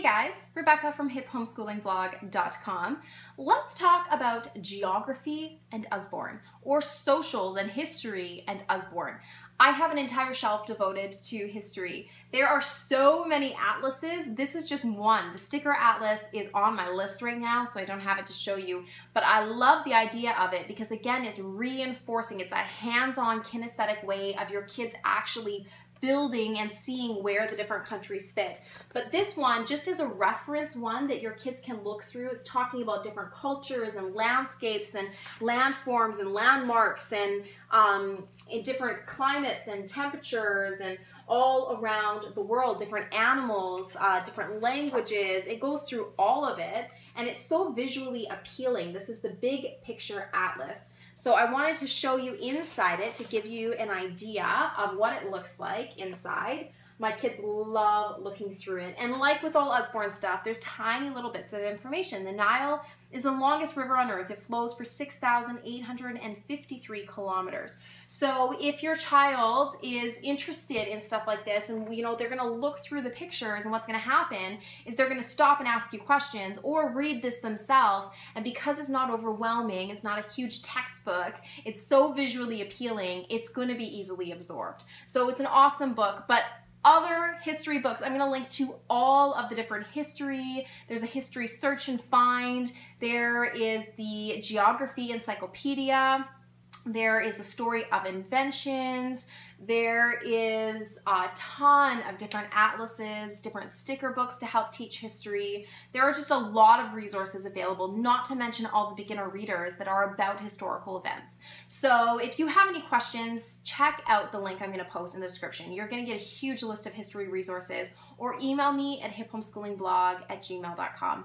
Hey guys, Rebecca from hiphomeschoolingblog.com. Let's talk about geography and Usborne, or socials and history and Usborne. I have an entire shelf devoted to history. There are so many atlases. This is just one. The sticker atlas is on my list right now, so I don't have it to show you. But I love the idea of it because, again, it's reinforcing. It's that hands-on kinesthetic way of your kids actually building and seeing where the different countries fit. But this one, just as a reference one that your kids can look through, it's talking about different cultures and landscapes and landforms and landmarks and um, in different climates and temperatures and all around the world, different animals, uh, different languages. It goes through all of it and it's so visually appealing. This is the Big Picture Atlas. So I wanted to show you inside it to give you an idea of what it looks like inside. My kids love looking through it. And like with all Usborne stuff, there's tiny little bits of information. The Nile is the longest river on earth. It flows for 6,853 kilometers. So if your child is interested in stuff like this and you know they're going to look through the pictures and what's going to happen is they're going to stop and ask you questions or read this themselves and because it's not overwhelming, it's not a huge textbook, it's so visually appealing, it's going to be easily absorbed. So it's an awesome book, but other history books. I'm going to link to all of the different history. There's a history search and find. There is the geography encyclopedia. There is the story of inventions. There is a ton of different atlases, different sticker books to help teach history. There are just a lot of resources available, not to mention all the beginner readers that are about historical events. So if you have any questions, check out the link I'm going to post in the description. You're going to get a huge list of history resources or email me at hiphomeschoolingblog at gmail.com.